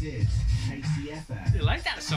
This. You like that song?